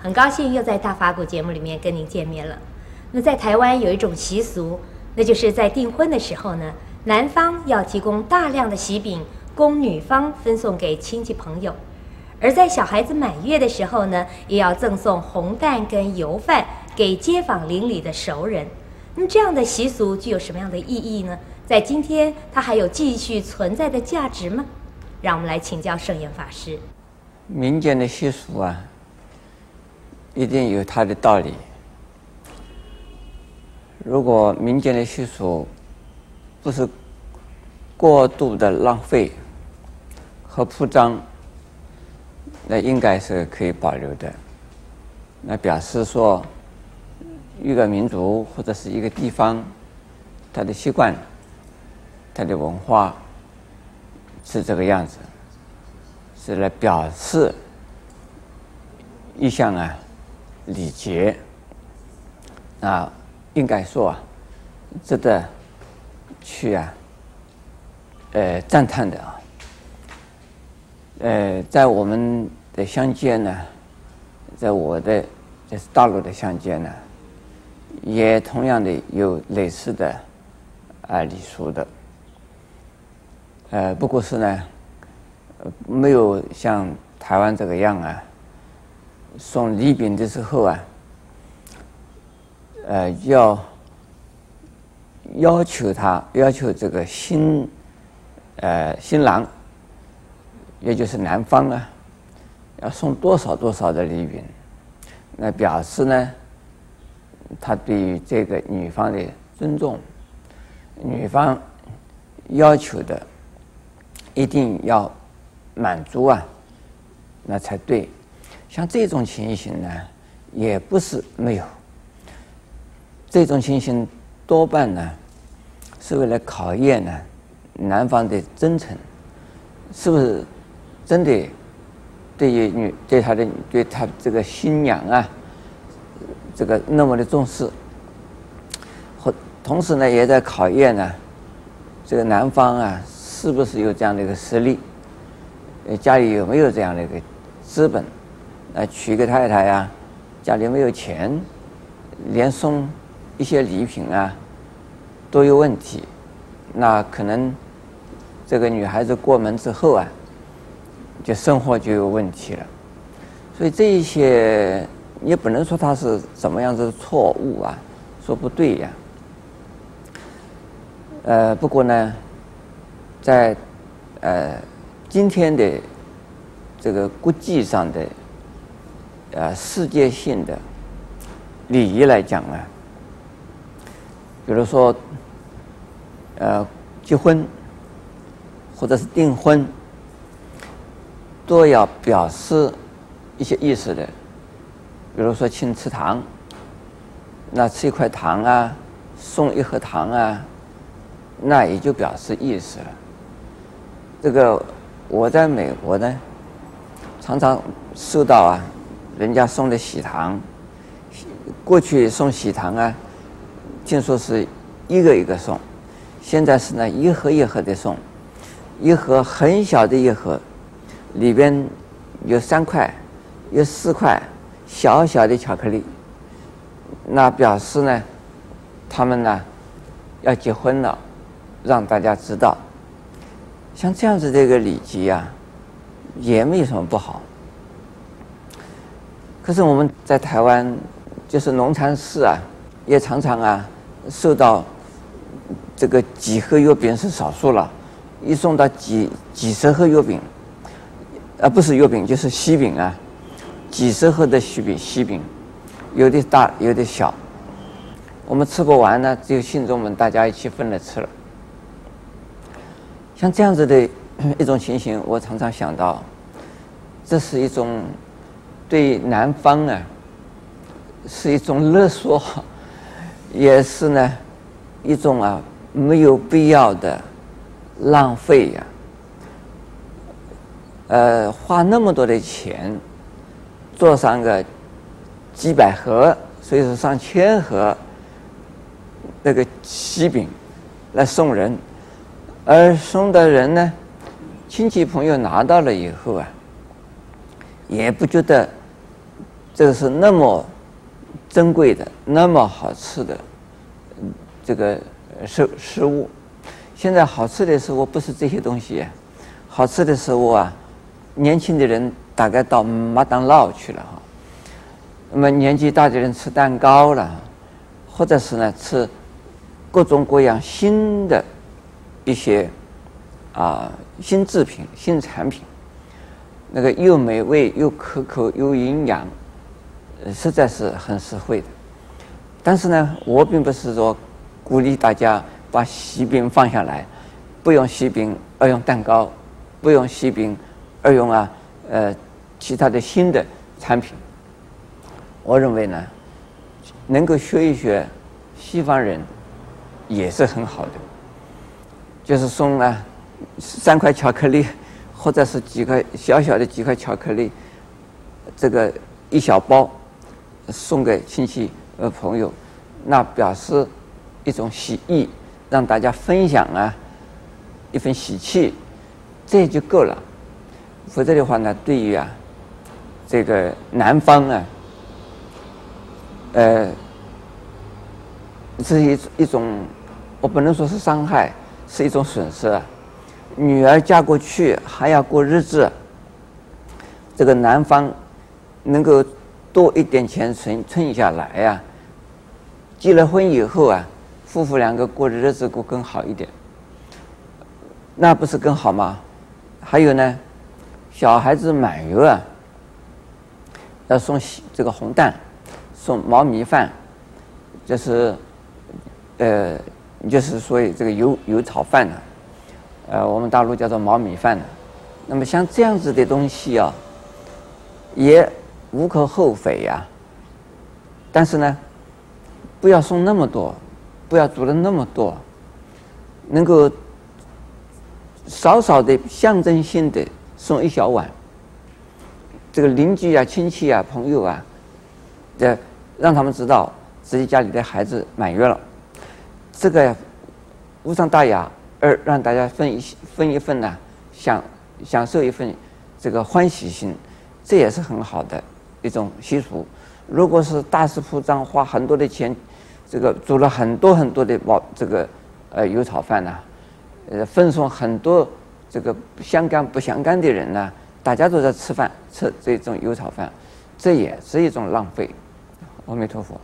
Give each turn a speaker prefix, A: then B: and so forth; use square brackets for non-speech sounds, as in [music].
A: 很高兴又在大法鼓节目里面跟您见面了。那在台湾有一种习俗，那就是在订婚的时候呢，男方要提供大量的喜饼供女方分送给亲戚朋友，而在小孩子满月的时候呢，也要赠送红蛋跟油饭给街坊邻里的熟人。那么这样的习俗具有什么样的意义呢？在今天它还有继续存在的价值吗？让我们来请教圣严法师。
B: 民间的习俗啊。一定有它的道理。如果民间的习俗不是过度的浪费和铺张，那应该是可以保留的。那表示说，一个民族或者是一个地方，它的习惯、它的文化是这个样子，是来表示一项啊。礼节，啊，应该说啊，值得去啊，呃，赞叹的啊。呃，在我们的乡间呢，在我的就是大陆的乡间呢，也同样的有类似的啊礼俗的，呃，不过是呢，没有像台湾这个样啊。送礼品的时候啊，呃，要要求他要求这个新呃新郎，也就是男方啊，要送多少多少的礼品，那表示呢，他对于这个女方的尊重，女方要求的一定要满足啊，那才对。像这种情形呢，也不是没有。这种情形多半呢，是为了考验呢男方的真诚，是不是真的对于女对他的对他这个新娘啊，这个那么的重视，或同时呢，也在考验呢这个男方啊，是不是有这样的一个实力，呃，家里有没有这样的一个资本。来，娶个太太呀，家里没有钱，连送一些礼品啊都有问题，那可能这个女孩子过门之后啊，就生活就有问题了。所以这一些也不能说他是怎么样子的错误啊，说不对呀。呃，不过呢，在呃今天的这个国际上的。呃，世界性的礼仪来讲呢，比如说，呃，结婚或者是订婚，都要表示一些意思的。比如说，请吃糖，那吃一块糖啊，送一盒糖啊，那也就表示意思了。这个我在美国呢，常常收到啊。人家送的喜糖，过去送喜糖啊，听说是一个一个送，现在是呢一盒一盒的送，一盒很小的一盒，里边有三块，有四块小小的巧克力，那表示呢，他们呢要结婚了，让大家知道，像这样子的一个礼节啊，也没有什么不好。可是我们在台湾，就是农禅寺啊，也常常啊，受到这个几盒月饼是少数了，一送到几几十盒月饼，啊，不是月饼就是西饼啊，几十盒的西饼，西饼有的大有的小，我们吃不完呢，只有信众们大家一起分了吃了。像这样子的 [coughs] 一种情形，我常常想到，这是一种。对南方啊，是一种勒索，[laughs] 也是呢一种啊没有必要的浪费呀。呃，花那么多的钱做上个几百盒，所以说上千盒那个喜饼来送人，而送的人呢，亲戚朋友拿到了以后啊，也不觉得这个是那么珍贵的、那么好吃的这个食食物。现在好吃的食物不是这些东西，好吃的食物啊，年轻的人大概到麦当劳去了哈。那么年纪大的人吃蛋糕了，或者是呢吃各种各样新的一些啊新制品、新产品，那个又美味又可口又营养，实在是很实惠的。但是呢，我并不是说鼓励大家。把喜饼放下来，不用喜饼而用蛋糕，不用喜饼而用啊呃其他的新的产品。我认为呢，能够学一学西方人也是很好的，就是送啊三块巧克力，或者是几块小小的几块巧克力，这个一小包送给亲戚呃朋友，那表示一种喜意。让大家分享啊，一份喜气，这就够了。否则的话呢，对于啊，这个男方啊，呃，是一一种，我不能说是伤害，是一种损失。女儿嫁过去还要过日子，这个男方能够多一点钱存存下来呀，结了婚以后啊。夫妇两个过的日子过更好一点，那不是更好吗？还有呢，小孩子满月啊，要送这个红蛋，送毛米饭，就是呃，就是所以这个油油炒饭呢，呃，我们大陆叫做毛米饭呢。那么像这样子的东西啊，也无可厚非呀。但是呢，不要送那么多。不要煮了那么多，能够少少的象征性的送一小碗，这个邻居啊、亲戚啊、朋友啊，这让他们知道自己家里的孩子满月了，这个无伤大雅，而让大家分一分一份呢，享享受一份这个欢喜心，这也是很好的一种习俗。如果是大肆铺张，花很多的钱。这个煮了很多很多的毛这个呃油炒饭呢，呃分送很多这个相干不相干的人呢，大家都在吃饭吃这种油炒饭，这也是一种浪费。阿弥陀佛。